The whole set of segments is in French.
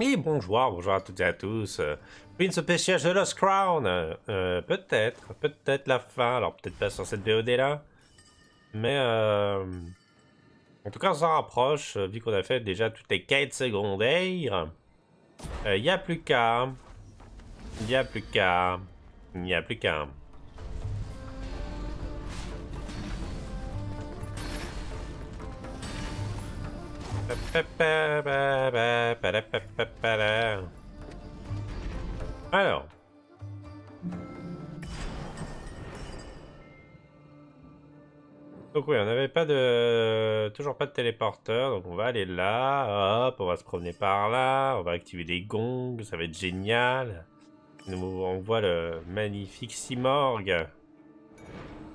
Et bonjour, bonjour à toutes et à tous. Euh, Prince of The Lost Crown. Euh, euh, peut-être, peut-être la fin. Alors peut-être pas sur cette VOD là. Mais euh, en tout cas, on s'en rapproche. Vu qu'on a fait déjà toutes les quêtes secondaires. Il n'y a plus qu'à. Il n'y a plus qu'à. Il n'y a plus qu'à. Alors. Donc oui, on n'avait pas de... Toujours pas de téléporteur, donc on va aller là, hop, on va se promener par là, on va activer des gongs, ça va être génial. On voit le magnifique Simorg.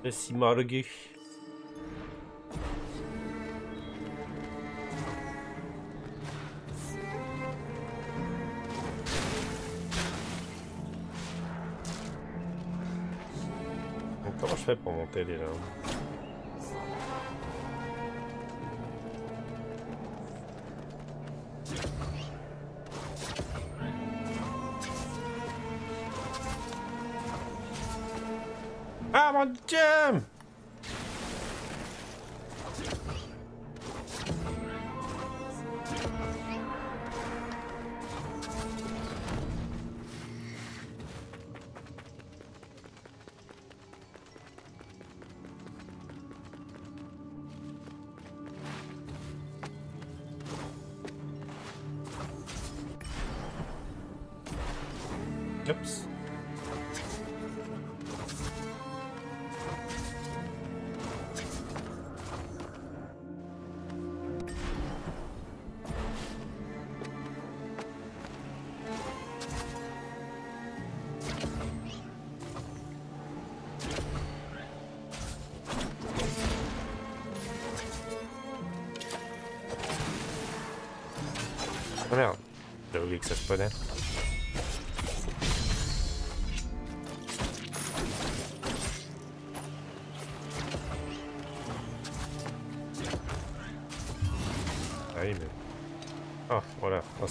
Le Simorgu. Pour monter déjà Ah mon dieu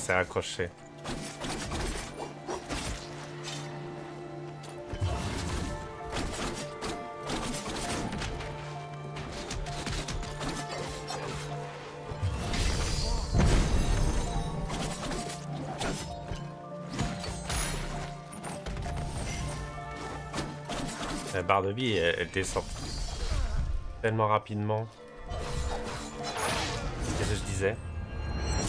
s'est accroché. La barre de vie, elle, elle descend tellement rapidement. Qu'est-ce que je disais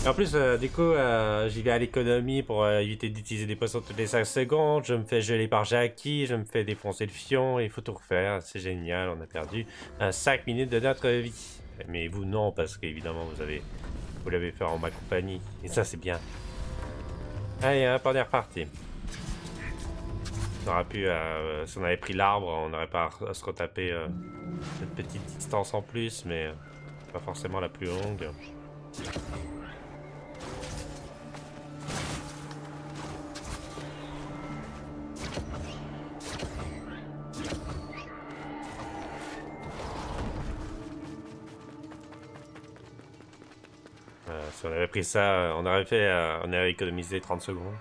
en plus, euh, du coup, euh, j'y vais à l'économie pour euh, éviter d'utiliser des poissons toutes les 5 secondes. Je me fais geler par Jackie, je me fais défoncer le fion, il faut tout refaire. C'est génial, on a perdu 5 minutes de notre vie. Mais vous, non, parce qu'évidemment, vous avez vous l'avez fait en ma compagnie. Et ça, c'est bien. Allez, hop, on est reparti. On aurait pu, euh, si on avait pris l'arbre, on n'aurait pas à se retaper euh, cette petite distance en plus, mais euh, pas forcément la plus longue. On avait pris ça, on aurait fait, euh, on aurait économisé 30 secondes.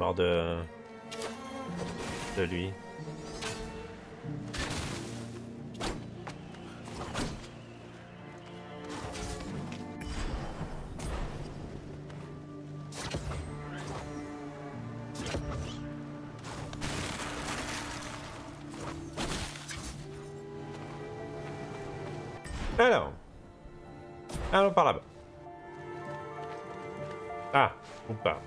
Morts de... de lui. Alors. Allons par là-bas. Ah, ou pas.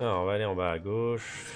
Alors, on va aller en bas à gauche.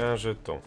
Un jeton.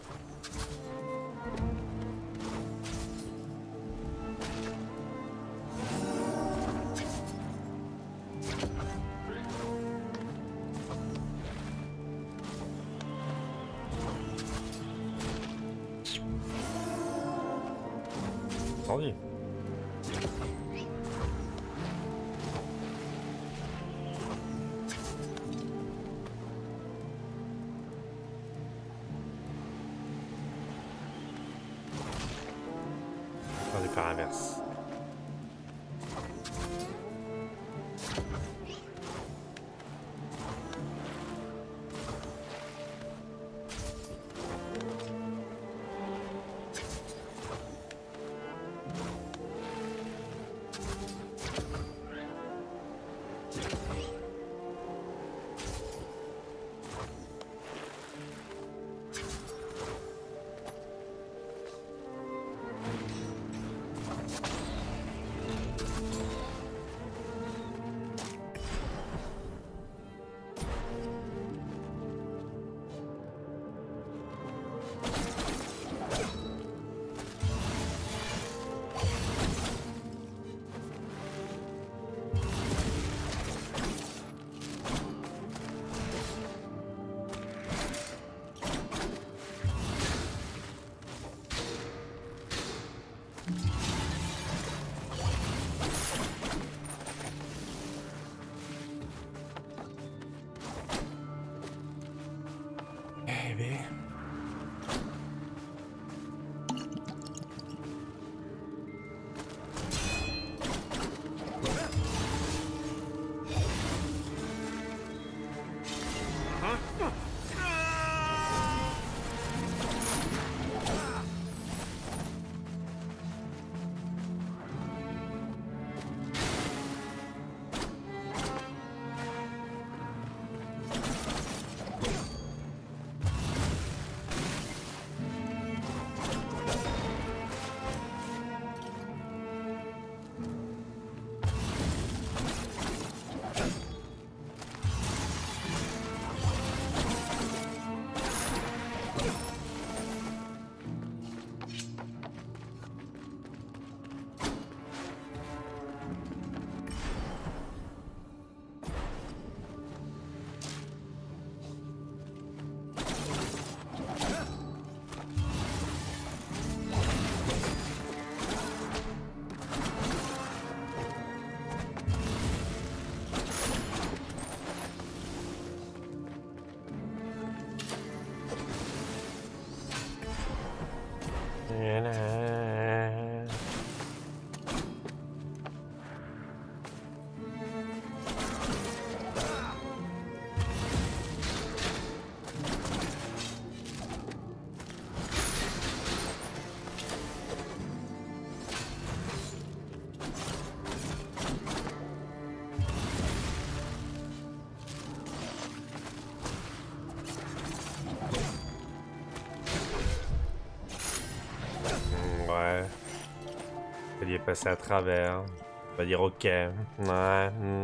Passé à travers. On va dire ok. Ouais. hmm.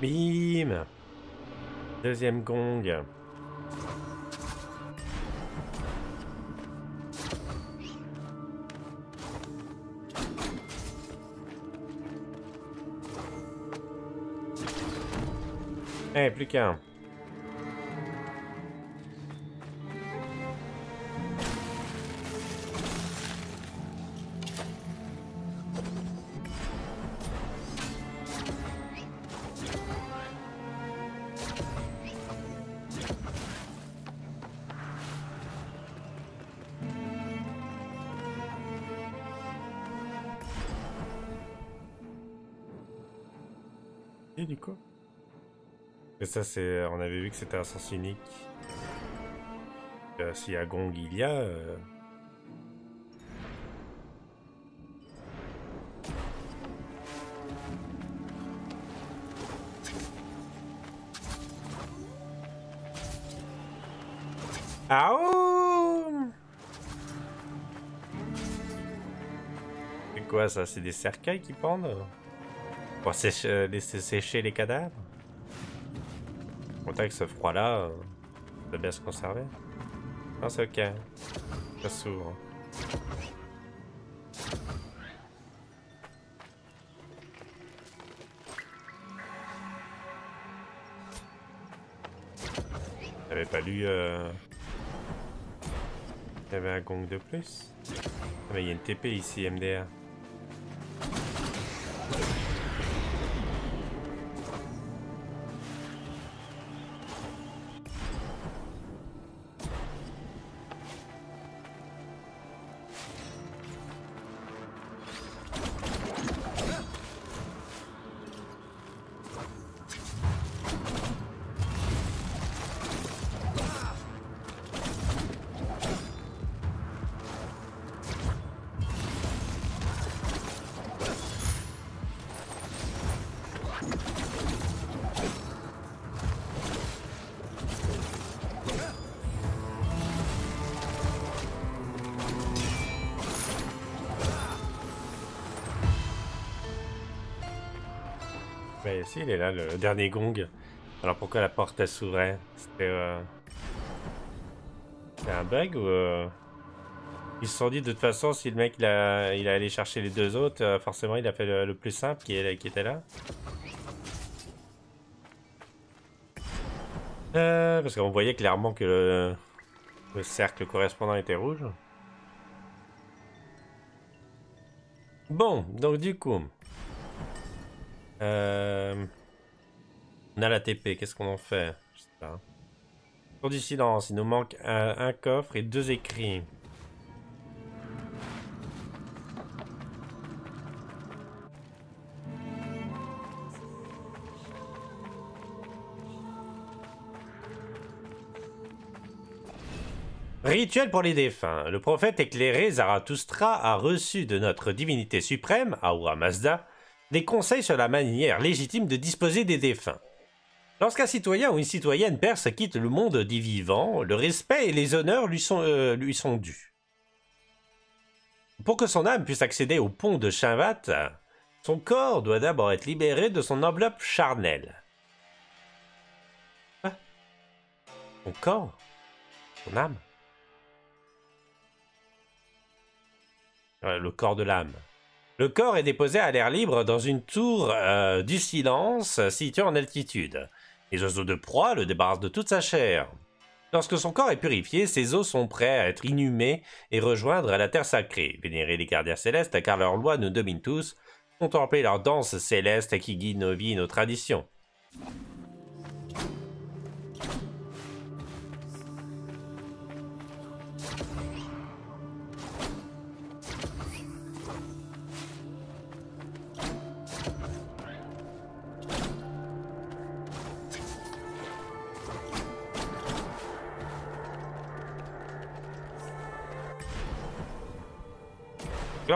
Bim Deuxième gong. Eh, plus qu'un. Ça, c'est... On avait vu que c'était un sens unique. Euh, S'il y gong, il y a... euh, Aouh C'est quoi ça? C'est des cercueils qui pendent? Pour sécher, euh, laisser sécher les cadavres? Que ce froid-là, ça peut bien se conserver. Non, c'est ok. Ça s'ouvre. J'avais pas lu... Euh... Un gong de plus? Ah, mais il y a une TP ici, MDR. Mais si, il est là, le dernier gong. Alors pourquoi la porte s'ouvrait C'était euh... un bug ou... euh, Ils se sont dit de toute façon si le mec il a, allé chercher les deux autres, euh, forcément il a fait le, plus simple qui était là. Euh, parce qu'on voyait clairement que le, le cercle correspondant était rouge. Bon, donc du coup... Euh... On a la TP, qu'est-ce qu'on en fait? Je sais pas. Tour du silence, il nous manque un, coffre et deux écrits. Rituel pour les défunts. Le prophète éclairé Zarathustra a reçu de notre divinité suprême, Ahura Mazda, des conseils sur la manière légitime de disposer des défunts. Lorsqu'un citoyen ou une citoyenne perse quitte le monde des vivants, le respect et les honneurs lui sont, euh, lui sont dus. Pour que son âme puisse accéder au pont de Shinvat, son corps doit d'abord être libéré de son enveloppe charnelle. Quoi Son corps? Son âme? Euh, Le corps de l'âme. Le corps est déposé à l'air libre dans une tour euh, du silence située en altitude. Les oiseaux de proie le débarrassent de toute sa chair. Lorsque son corps est purifié, ses os sont prêts à être inhumés et rejoindre la terre sacrée. Vénérer les gardiens célestes, car leurs lois nous dominent tous. Contempler leur danse céleste qui guide nos vies et nos traditions.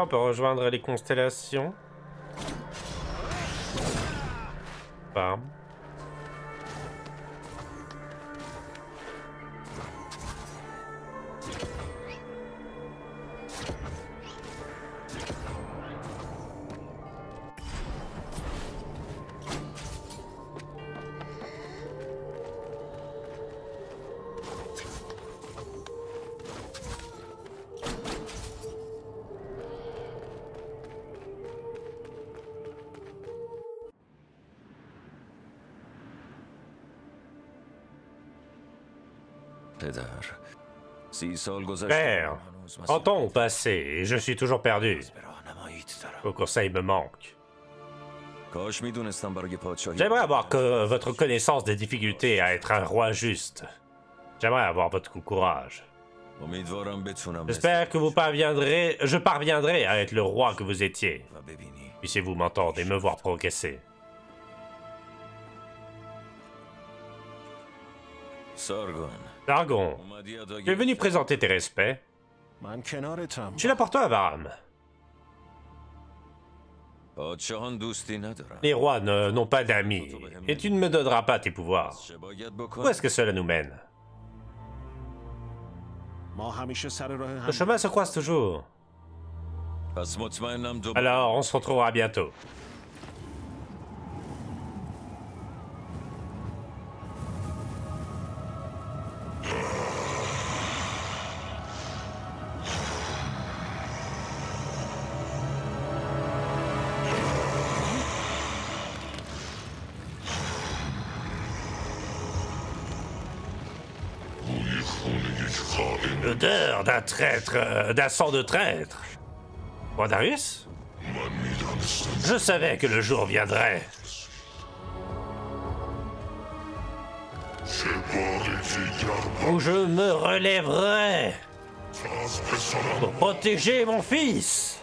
On peut rejoindre les constellations. Bam. Père, entends au passé et je suis toujours perdu. Vos conseils me manquent. J'aimerais avoir votre connaissance des difficultés à être un roi juste. J'aimerais avoir votre courage. J'espère que vous parviendrez, je parviendrai à être le roi que vous étiez. Puissiez-vous m'entendre et me voir progresser. Sargon. Sargon. Tu es venu présenter tes respects. Tu l'as pour toi, Varam. Les rois n'ont pas d'amis, et tu ne me donneras pas tes pouvoirs. Où est-ce que cela nous mène? Le chemin se croise toujours. Alors, on se retrouvera bientôt. D'un traître, euh, d'un sang de traître. Roi Darius? Je savais que le jour viendrait. Où je me relèverai pour protéger mon fils.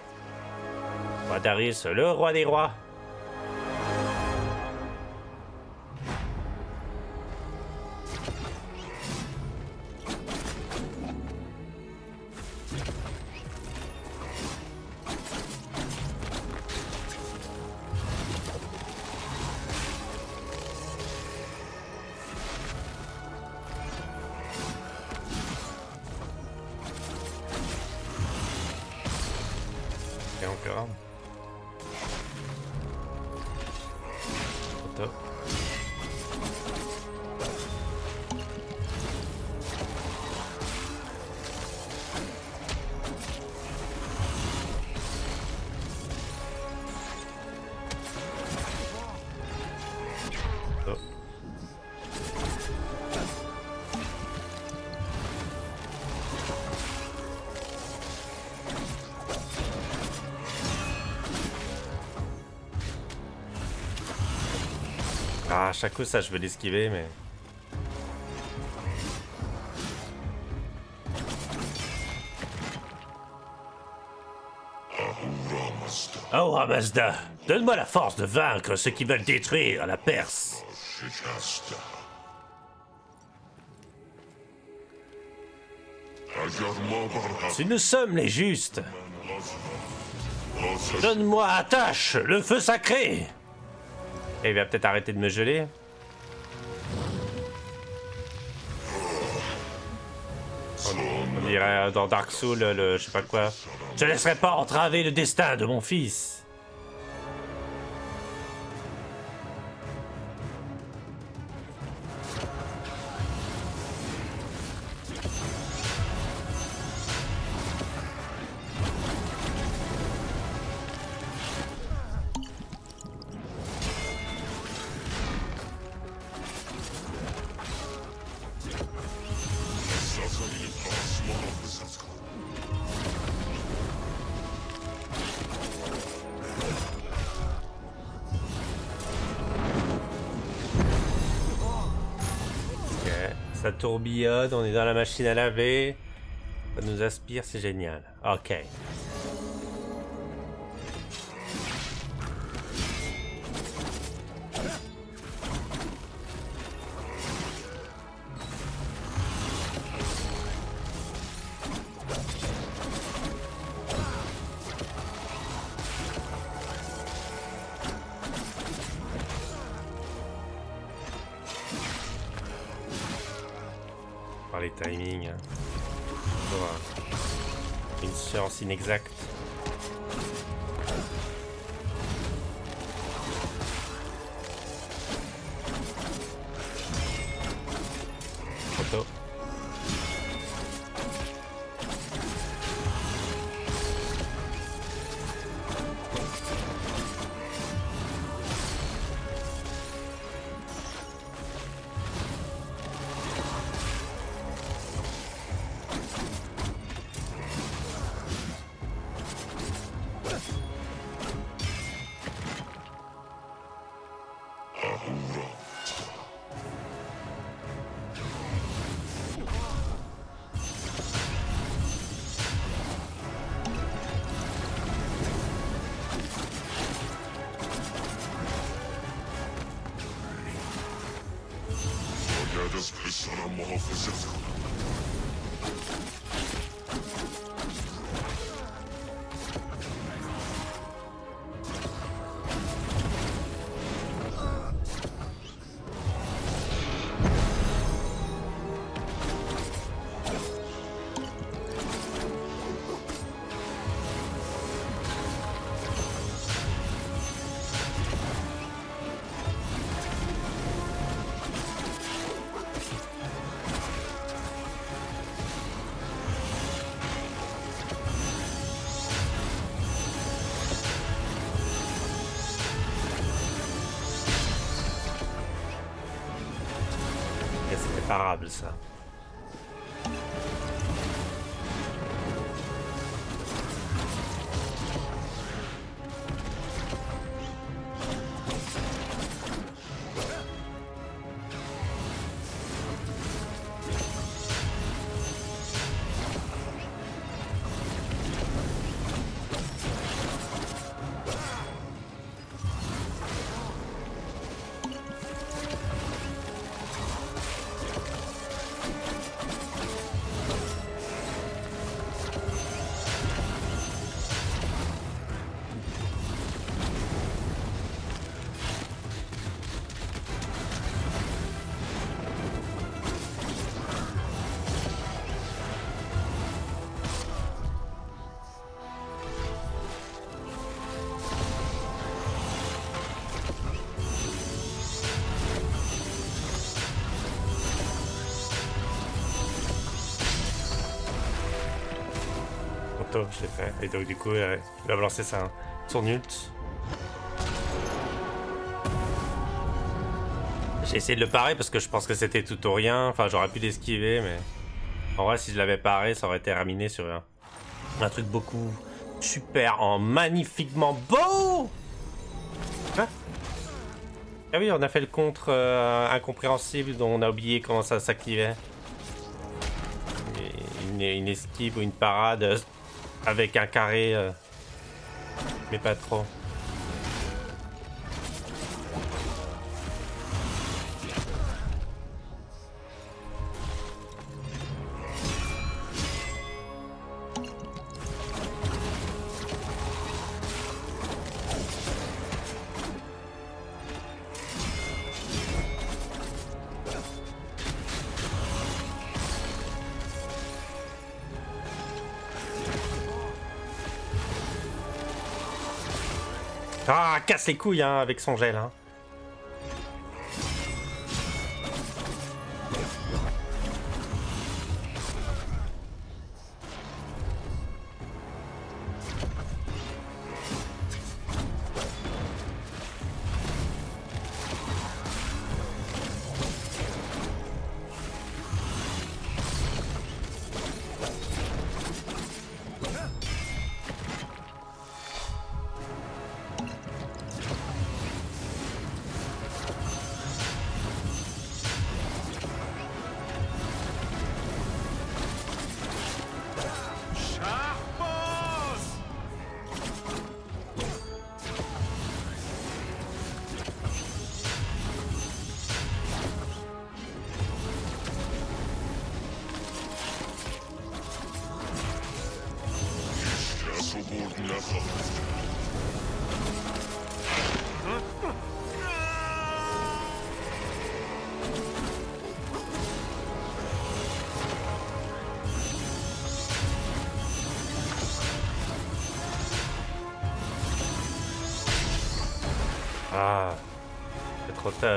Roi Darius, le roi des rois. Ah, à chaque coup, ça, je veux l'esquiver, mais... Ahura Mazda, donne-moi la force de vaincre ceux qui veulent détruire la Perse. Si nous sommes les justes, donne-moi à tâche le feu sacré. Et il va peut-être arrêter de me geler. On dirait euh, dans Dark Souls, le, je sais pas quoi. Je laisserai pas entraver le destin de mon fils. Tourbillonne, on est dans la machine à laver. Ça nous aspire, c'est génial. Ok. Réparable ça. Et donc du coup, euh, il va balancer sa, son ult. J'ai essayé de le parer parce que je pense que c'était tout ou rien. Enfin, j'aurais pu l'esquiver, mais... En vrai, si je l'avais paré, ça aurait été raminé sur un, un truc beaucoup super, en magnifiquement beau Hein? Ah oui, on a fait le contre euh, incompréhensible dont on a oublié comment ça s'activait. Une esquive ou une parade euh, avec un carré, euh, mais pas trop. Casse les couilles hein, avec son gel. Hein.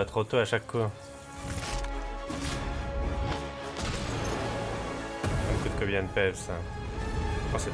Trop, tôt- à chaque coup. Ça me coûte combien de PF ça Oh, c'est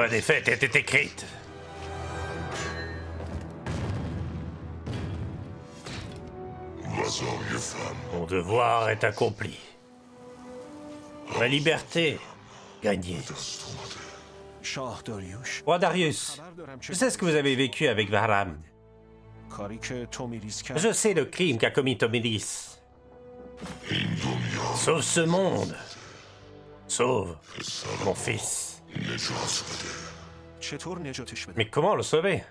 quoi des faits était écrite. Mon devoir est accompli. Ma liberté gagnée. Roi Darius, je sais ce que vous avez vécu avec Varam. Je sais le crime qu'a commis Tomiris. Sauve ce monde. Sauve mon fils. چطور نجاتش بده Mais comment le sauver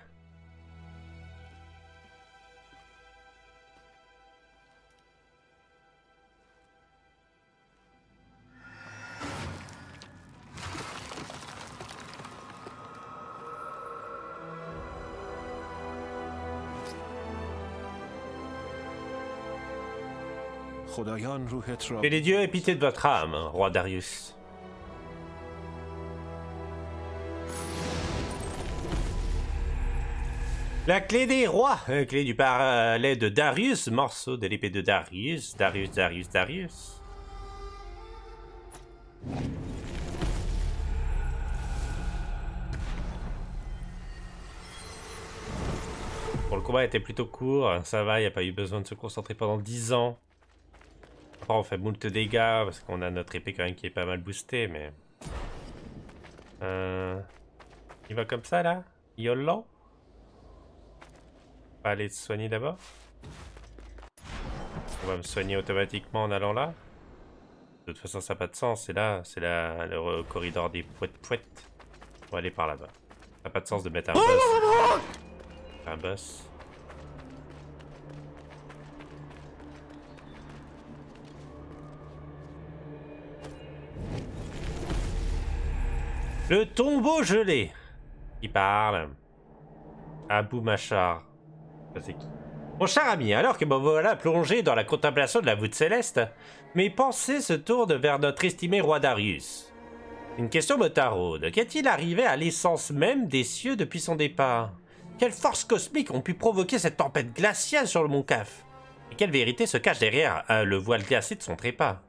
خدایان روحت را Que les dieux aient pitié de votre âme, roi Darius. La clé des rois, clé du palais de Darius, morceau de l'épée de Darius, Darius, Darius, Darius. Bon, le combat était plutôt court, ça va, il n'y a pas eu besoin de se concentrer pendant 10 ans. Après, on fait moult dégâts parce qu'on a notre épée quand même qui est pas mal boostée, mais. Euh... Il va comme ça là? YOLO? Va aller se soigner d'abord. On va me soigner automatiquement en allant là. De toute façon, ça n'a pas de sens. C'est là, c'est là le corridor des pouettes pouettes. On va aller par là-bas. Ça n'a pas de sens de mettre un boss. Un boss. Le tombeau gelé. Il parle. Abou Machar. Qui? Mon cher ami, alors que me voilà plongé dans la contemplation de la voûte céleste, mes pensées se tournent vers notre estimé roi Darius. Une question me taraude. Qu'est-il arrivé à l'essence même des cieux depuis son départ? Quelles forces cosmiques ont pu provoquer cette tempête glaciale sur le mont Caf Et quelle vérité se cache derrière euh, le voile glacé de son trépas?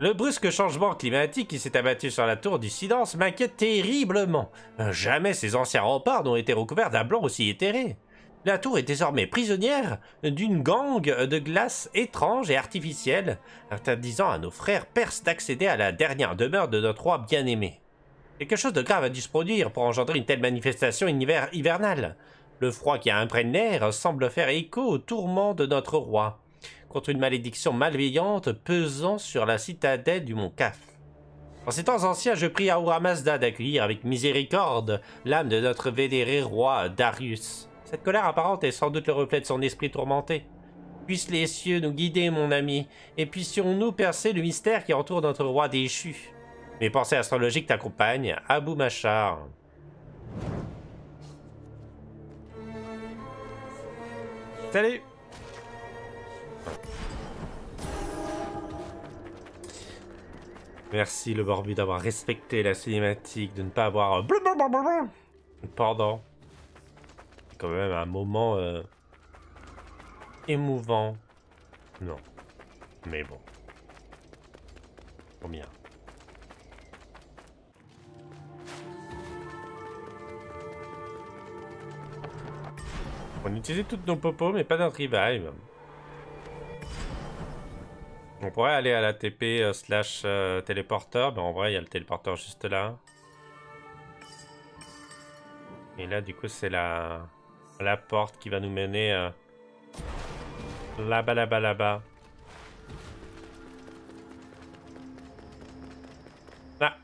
Le brusque changement climatique qui s'est abattu sur la tour du silence m'inquiète terriblement. Jamais ces anciens remparts n'ont été recouverts d'un blanc aussi éthéré. La tour est désormais prisonnière d'une gangue de glace étrange et artificielle, interdisant à nos frères perses d'accéder à la dernière demeure de notre roi bien-aimé. Quelque chose de grave a dû se produire pour engendrer une telle manifestation hivernale. Le froid qui a imprégné l'air semble faire écho aux tourments de notre roi contre une malédiction malveillante pesant sur la citadelle du mont Caf. En ces temps anciens, je prie Ahura Mazda d'accueillir avec miséricorde l'âme de notre vénéré roi Darius. Cette colère apparente est sans doute le reflet de son esprit tourmenté. Puissent les cieux nous guider, mon ami, et puissions-nous percer le mystère qui entoure notre roi déchu. Mes pensées astrologiques t'accompagnent, Abou Machar. Salut Merci le Borbu d'avoir respecté la cinématique, de ne pas avoir pendant. C'est quand même un moment euh, émouvant. Non. Mais bon. Combien On utilisait toutes nos popos, mais pas notre revive. On pourrait aller à la TP euh, slash euh, téléporteur, mais en vrai, il y a le téléporteur juste là. Et là, du coup, c'est la... la porte qui va nous mener euh, là-bas, là-bas, là-bas. Ah.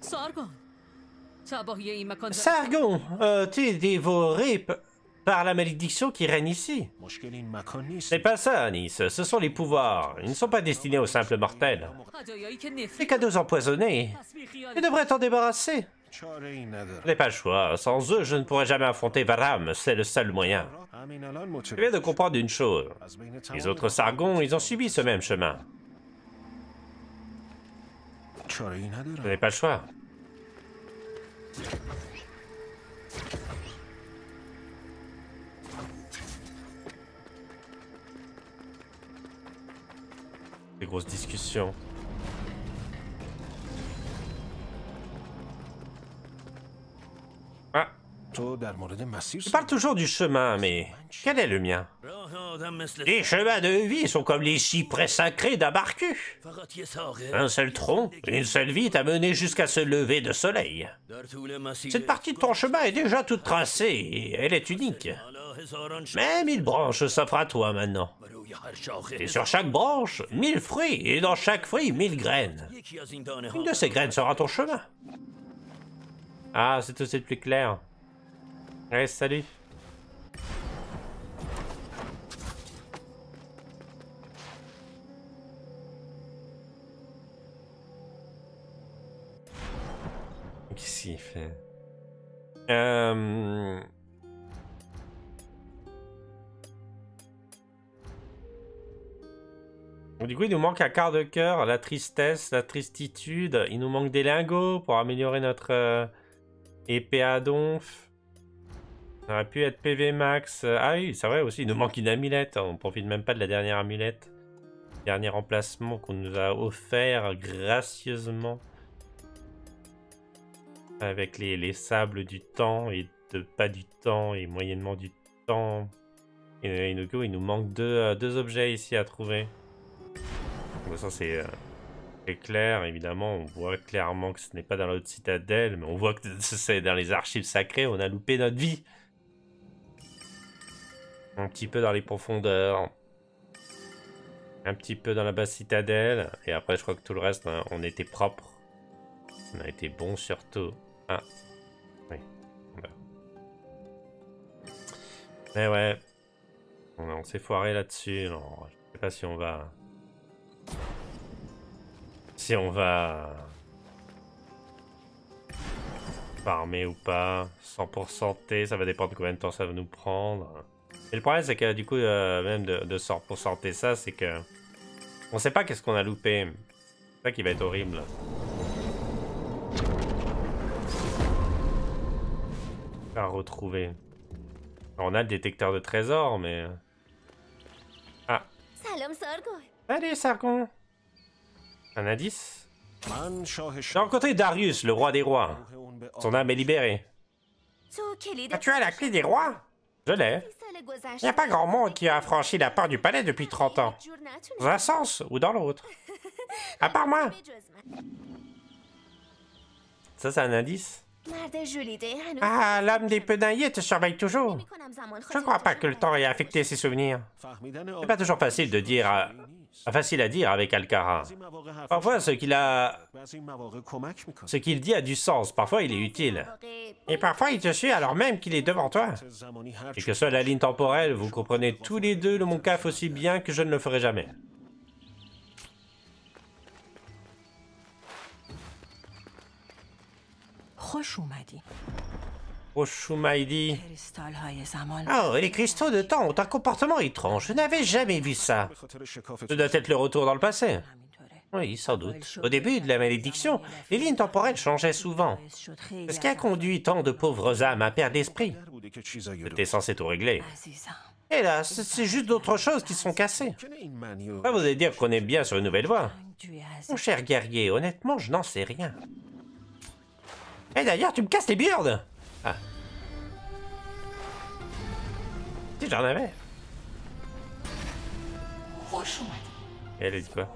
Sargon Sargon, euh, tu es dévoré par la malédiction qui règne ici. C'est pas ça, Anis. Ce sont les pouvoirs. Ils ne sont pas destinés aux simples mortels. Les cadeaux empoisonnés. Ils devraient t'en débarrasser. Je n'ai pas le choix. Sans eux, je ne pourrais jamais affronter Varam. C'est le seul moyen. Je viens de comprendre une chose. Les autres Sargons, ils ont subi ce même chemin. Je n'ai pas le choix. des ah. Je parle toujours du chemin, mais quel est le mien? Les chemins de vie sont comme les cyprès sacrés d'un barcu. Un seul tronc, une seule vie t'a mené jusqu'à ce lever de soleil. Cette partie de ton chemin est déjà toute tracée et elle est unique. Même une branche s'offre à toi maintenant. Et sur chaque branche, mille fruits, et dans chaque fruit, mille graines. Une de ces graines sera ton chemin. Ah, c'est tout de suite plus clair. Ouais, salut. Qu'est-ce qu'il fait? Euh... Donc, Du coup, il nous manque un quart de cœur, la tristesse, la tristitude. Il nous manque des lingots pour améliorer notre euh, épée à donf. Ça aurait pu être PV max. Ah oui, c'est vrai aussi, il nous manque une amulette. On profite même pas de la dernière amulette. Dernier emplacement qu'on nous a offert gracieusement. Avec les, les sables du temps et de pas du temps et moyennement du temps. Et, du coup, il nous manque deux, euh, deux objets ici à trouver. Ça c'est euh, c'est clair, évidemment, on voit clairement que ce n'est pas dans l'autre citadelle, mais on voit que c'est dans les archives sacrées, on a loupé notre vie. Un petit peu dans les profondeurs. Un petit peu dans la basse citadelle. Et après, je crois que tout le reste, hein, on était propre. On a été bon surtout. Ah. Oui. Mais ouais. On, on s'est foiré là-dessus. Je sais pas si on va si on va... Farmer ou pas, 100% T, ça va dépendre de combien de temps ça va nous prendre. Et le problème, c'est que du coup, euh, même de, de 100% T ça, c'est que... On sait pas qu'est-ce qu'on a loupé. C'est ça qui va être horrible. À retrouver. On a le détecteur de trésors, mais... Euh, ah. Salut Sargon un indice? J'ai rencontré Darius, le roi des rois. Son âme est libérée. Tu as la clé des rois? Je l'ai. Il n'y a pas grand monde qui a franchi la porte du palais depuis 30 ans. Dans un sens ou dans l'autre. À part moi. Ça, c'est un indice? Ah, l'âme des penaillés te surveille toujours. Je ne crois pas que le temps ait affecté ses souvenirs. C'est pas toujours facile de dire euh, Facile à dire avec Alcara. Parfois, ce qu'il a... Ce qu'il dit a du sens. Parfois, il est utile. Et parfois, il te suit alors même qu'il est devant toi. Et que soit la ligne temporelle, vous comprenez tous les deux le Moncaf aussi bien que je ne le ferai jamais. Oh Oshumaidi. Oh, les cristaux de temps ont un comportement étrange. Je n'avais jamais vu ça. Ce doit être le retour dans le passé. Oui, sans doute. Au début de la malédiction, les lignes temporelles changeaient souvent, ce qui a conduit tant de pauvres âmes à perdre l'esprit. C'était censé tout régler. Hélas, c'est juste d'autres choses qui sont cassées. Vous allez dire qu'on est bien sur une nouvelle voie. Mon cher guerrier, honnêtement, je n'en sais rien. Et d'ailleurs, tu me casses les burdes ah. Tu j'en avais? Elle quoi?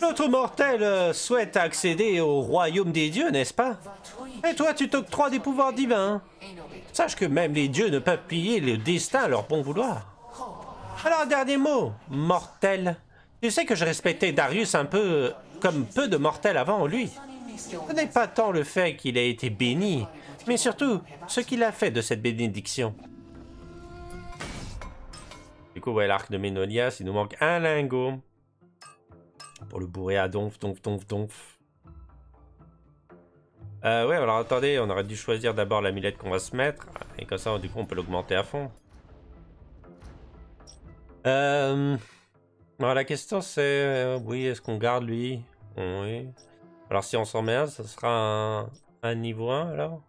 L'autre mortel euh, souhaite accéder au royaume des dieux, n'est-ce pas? Et toi, tu t'octroies des pouvoirs divins. Sache que même les dieux ne peuvent plier le destin à leur bon vouloir. Alors, dernier mot, mortel. Tu sais que je respectais Darius un peu comme peu de mortels avant lui. Ce n'est pas tant le fait qu'il ait été béni, mais surtout ce qu'il a fait de cette bénédiction. Du coup, ouais, l'arc de Ménolias, il nous manque un lingot. Pour le bourrer à donf, donf, donf, donf. Euh, ouais, alors attendez, on aurait dû choisir d'abord l'amulette qu'on va se mettre. Et comme ça, du coup, on peut l'augmenter à fond. Euh... Alors la question c'est... euh, oui, est-ce qu'on garde lui? Oui. Alors si on s'en met ça sera un, niveau 1 alors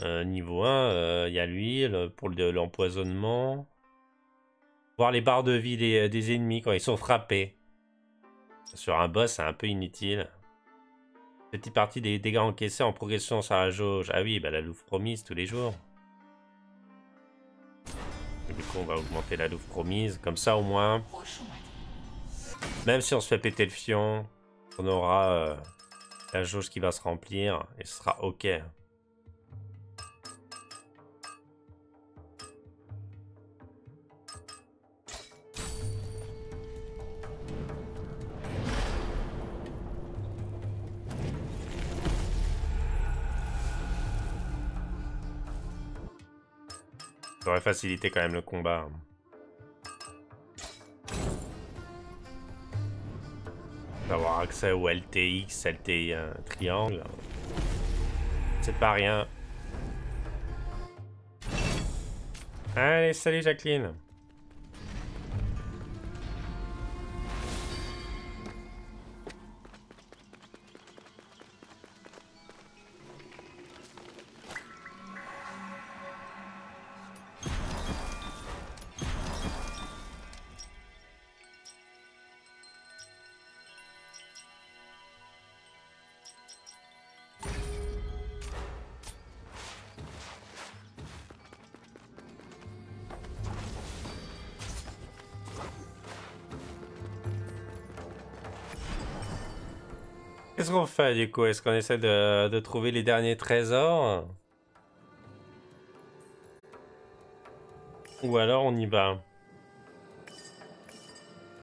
Euh, niveau 1, il euh, y a l'huile pour l'empoisonnement. Voir les barres de vie euh, des, ennemis quand ils sont frappés. Sur un boss, c'est un peu inutile. Petite partie des dégâts encaissés en progression sur la jauge. Ah oui, bah la louve promise tous les jours. Du coup, on va augmenter la louve promise. Comme ça, au moins, même si on se fait péter le fion, on aura euh, la jauge qui va se remplir et ce sera ok. Ça aurait facilité quand même le combat. Accès au LTX, LT euh, triangle. C'est pas rien. Allez, salut Jacqueline. Du coup? Est-ce qu'on essaie de trouver les derniers trésors? Ou alors on y va